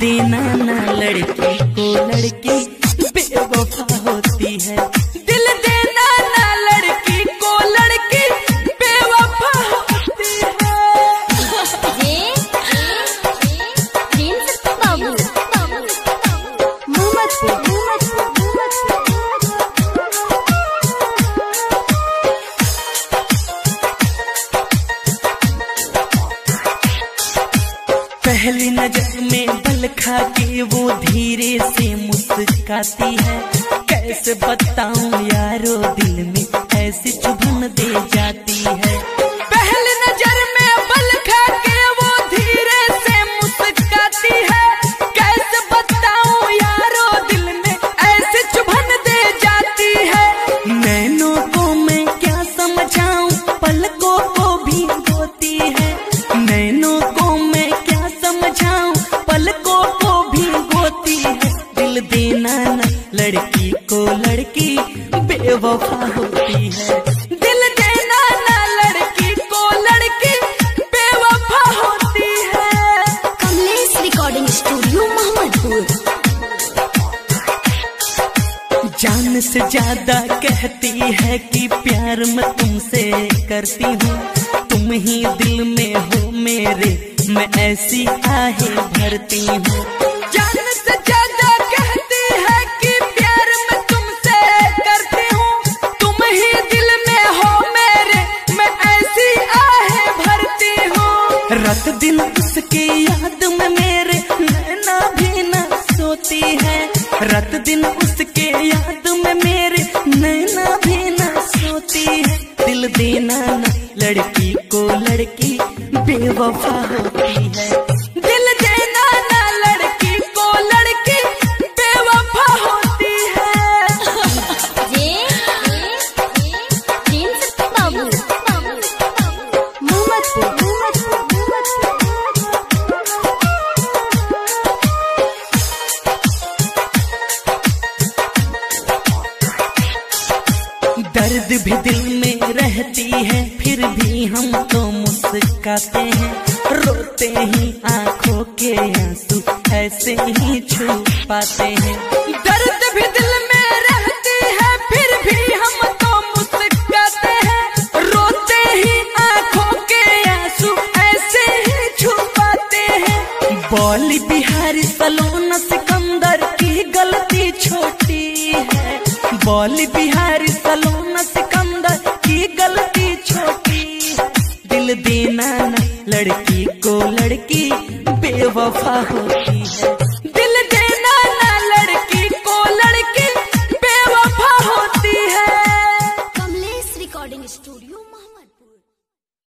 देना ना लड़की को लड़की पहली नज़र में बल खा के वो धीरे से मुस्काती है। कैसे बताऊँ यारो दिल में ऐसी चुभन दे जाती है। दिल देना ना लड़की को लड़की बेवफा होती है। दिल देना ना लड़की को लड़की बेवफा होती है। कमलेश रिकॉर्डिंग स्टूडियो मोहम्मदपुर जान से ज़्यादा कहती है कि प्यार मैं तुमसे करती हूँ। तुम ही दिल में हो मेरे मैं ऐसी आहे भरती हूँ। सोती है। रात दिन उसके याद में मेरे नैना भी न सोती है। दिल देना ना, लड़की को लड़की, बेवफा होती दर्द भी दिल में रहती है, फिर भी हम तो मुस्काते हैं। रोते ही आँखों के आँसू ऐसे ही छू पाते हैं। दर्द भी दिल में रहती है, फिर भी हम तो मुस्काते हैं। रोते ही आँखों के आँसू ऐसे ही छू पाते हैं। बॉली बिहारी सलोना सिकंदर की गलती छोटी है। बॉली बिहारी दिल लड़की को लड़की बेवफा होती